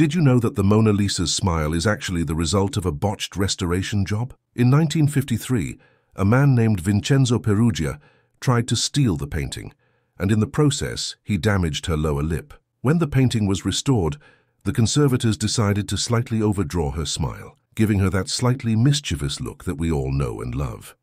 Did you know that the Mona Lisa's smile is actually the result of a botched restoration job? In 1953, a man named Vincenzo Peruggia tried to steal the painting, and in the process, he damaged her lower lip. When the painting was restored, the conservators decided to slightly overdraw her smile, giving her that slightly mischievous look that we all know and love.